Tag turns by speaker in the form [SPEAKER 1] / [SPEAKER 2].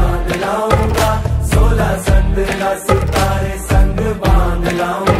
[SPEAKER 1] बाँध लाऊँगा सोलह सत्रह सितारे संग बाँध लाऊँगा।